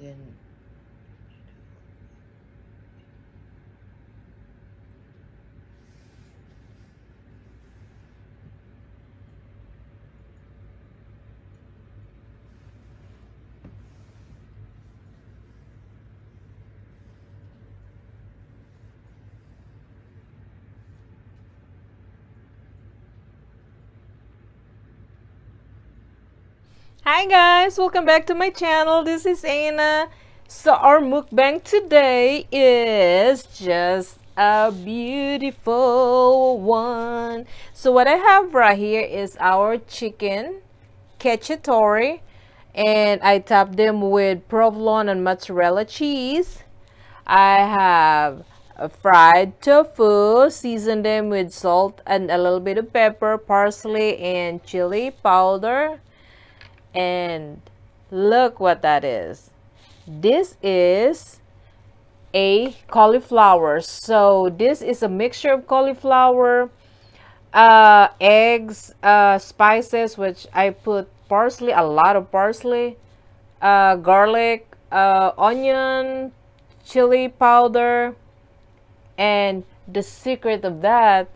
then Hi guys, welcome back to my channel. This is Anna. So our mukbang today is just a beautiful one. So what I have right here is our chicken cacciatore and I top them with provolone and mozzarella cheese. I have fried tofu, season them with salt and a little bit of pepper, parsley and chili powder and look what that is. This is a cauliflower. So this is a mixture of cauliflower uh, eggs uh, spices which I put parsley a lot of parsley uh, garlic uh, onion chili powder. And the secret of that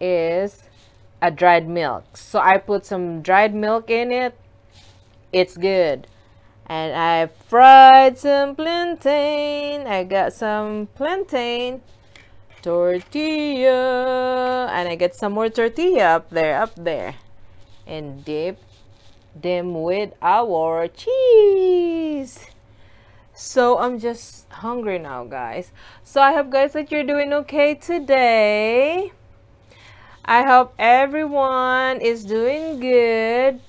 is a dried milk. So I put some dried milk in it it's good. And I fried some plantain. I got some plantain tortilla. And I get some more tortilla up there up there. And dip them with our cheese. So I'm just hungry now guys. So I hope guys that you're doing okay today. I hope everyone is doing good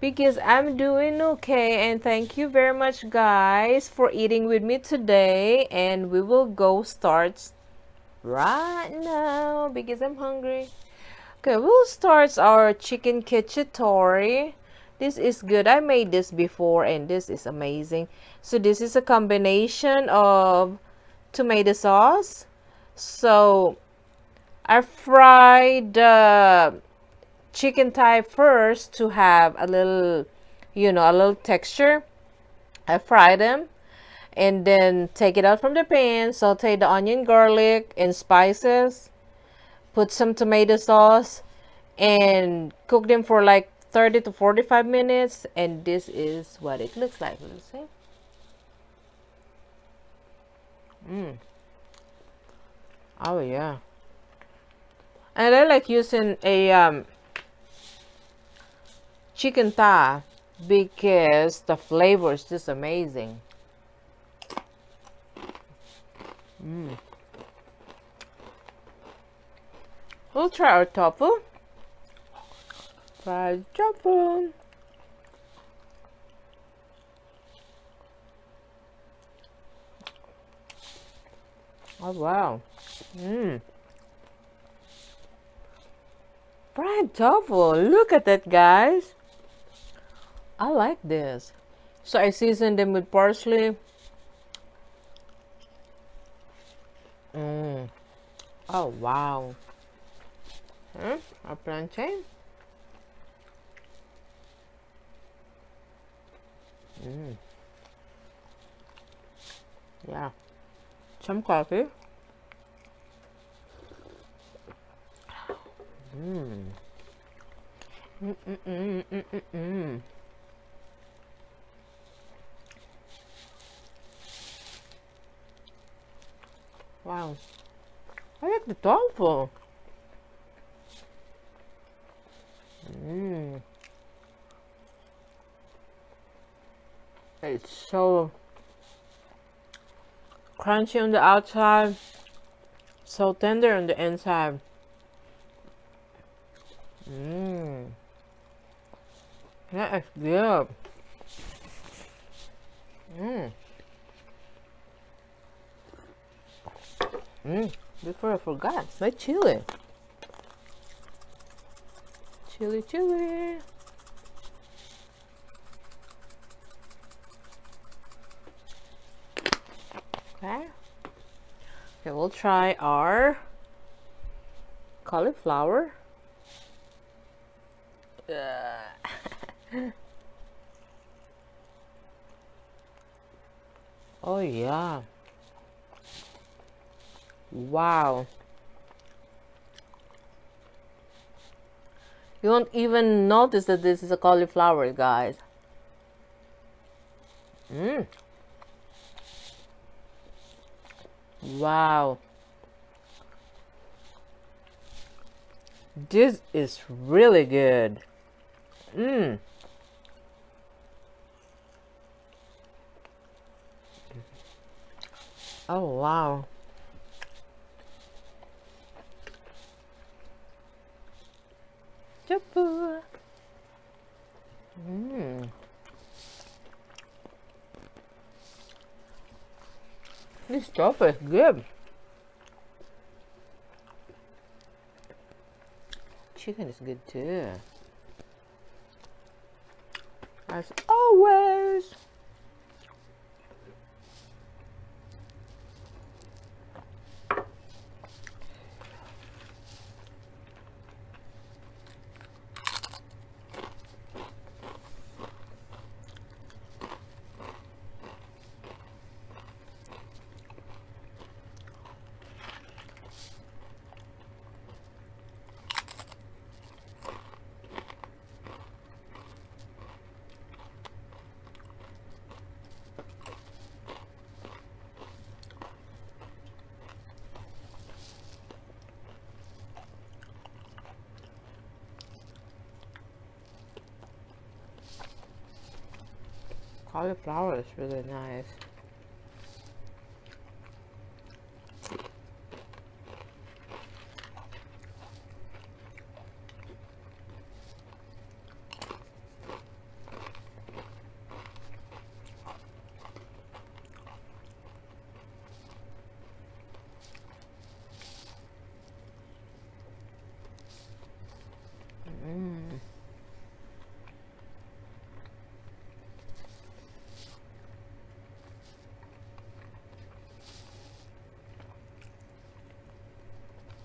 because I'm doing okay and thank you very much guys for eating with me today. And we will go start right now because I'm hungry. Okay we'll start our chicken cacciatore. This is good. I made this before and this is amazing. So this is a combination of tomato sauce. So I fried uh, chicken thigh first to have a little, you know, a little texture. I fry them and then take it out from the pan, saute the onion, garlic, and spices. Put some tomato sauce and cook them for like 30 to 45 minutes. And this is what it looks like. Let's see. Mmm. Oh yeah. And I like using a um, chicken thigh because the flavor is just amazing. Mm. We'll try our tofu. Fried tofu. Oh wow. Mmm. Fried tofu. Look at that guys. I like this. So I seasoned them with parsley. Mmm. Oh, wow. Huh? A plantain. Mmm. Yeah. Some coffee. Mmm. Mm mm mm mm mm mm. Wow. I like the tofu. Mmm. It's so crunchy on the outside, so tender on the inside. Mmm. That is good. Mmm. Mm, before I forgot, my chili. Chili, chili. Okay. Okay, we'll try our cauliflower. Uh. Oh yeah. Wow. You won't even notice that this is a cauliflower, guys. Mmm. Wow. This is really good. Mmm. Oh, wow. Chapu. Mmm. Stuff is good. Chicken is good too. As always. Cauliflower is really nice.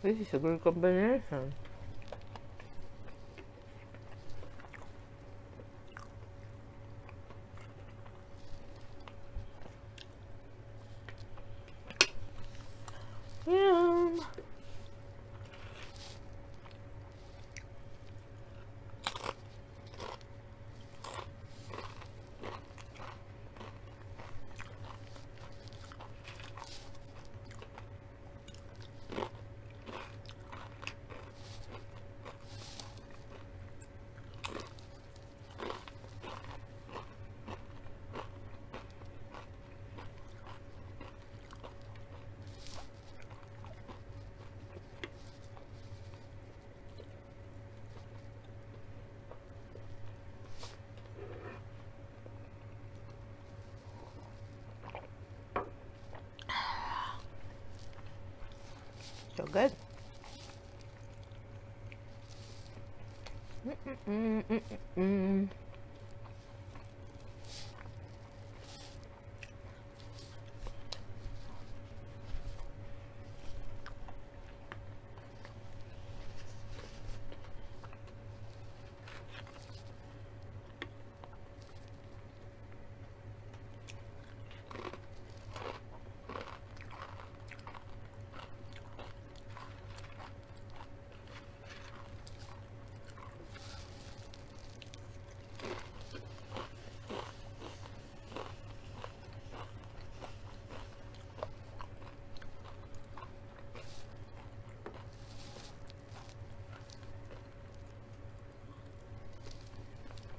This is a good combination. So good. Mm -mm -mm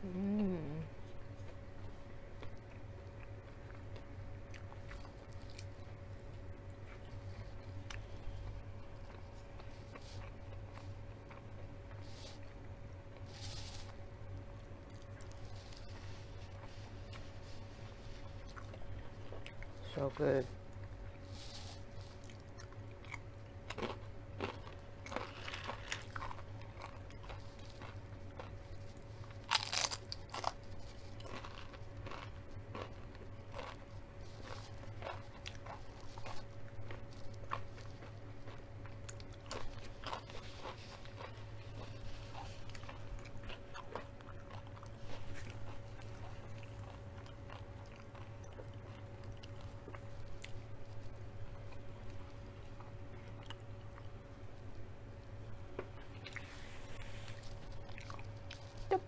Mm. So good.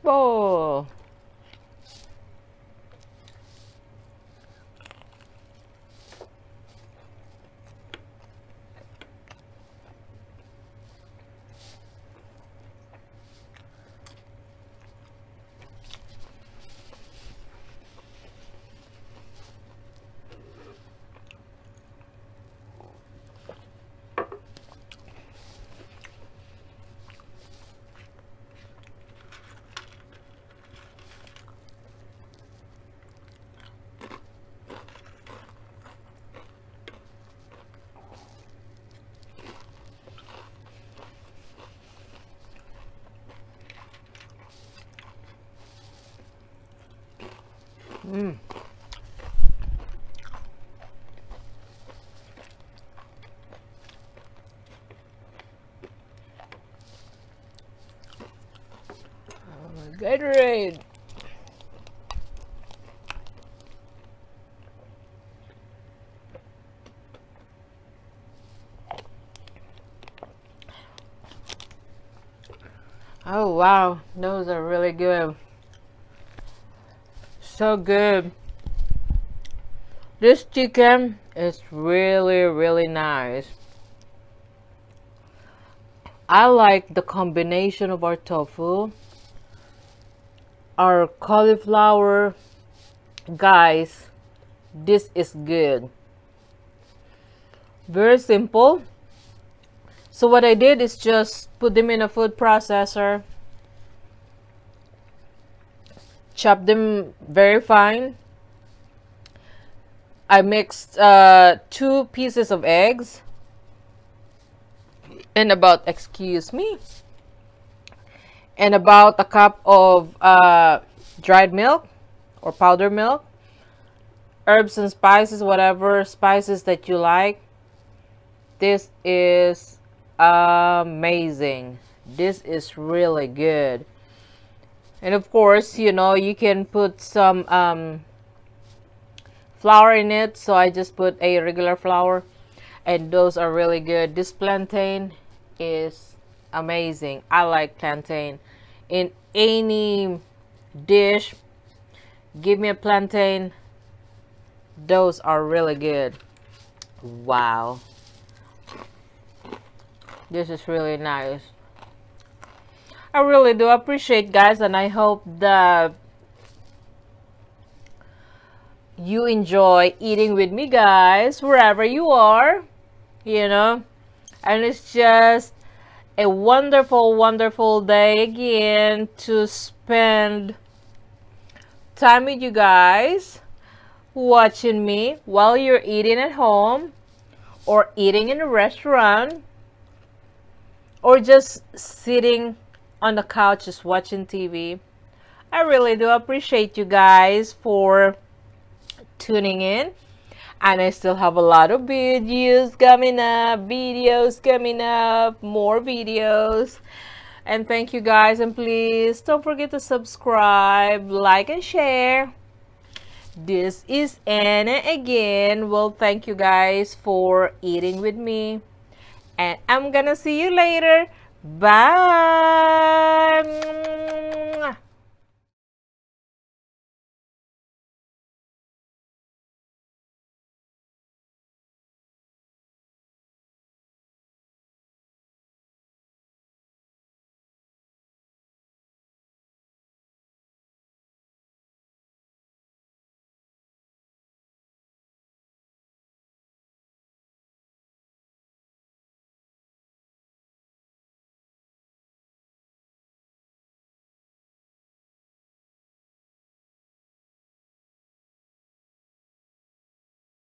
Bowl. Mm. Gatorade. Oh wow, those are really good so good. This chicken is really really nice. I like the combination of our tofu our cauliflower. Guys this is good. Very simple. So what I did is just put them in a food processor chop them very fine. I mixed uh, two pieces of eggs and about excuse me and about a cup of uh, dried milk or powdered milk herbs and spices whatever spices that you like. This is amazing. This is really good and of course you know you can put some um, flour in it. So I just put a regular flour. And those are really good. This plantain is amazing. I like plantain. In any dish give me a plantain. Those are really good. Wow. This is really nice I really do appreciate guys and I hope that you enjoy eating with me guys wherever you are you know? And it's just a wonderful wonderful day again to spend time with you guys watching me while you're eating at home or eating in a restaurant or just sitting on the couch just watching TV. I really do appreciate you guys for tuning in. And I still have a lot of videos coming up, videos coming up, more videos. And thank you guys. And please don't forget to subscribe, like, and share. This is Anna again. Well, thank you guys for eating with me. And I'm gonna see you later. Bye.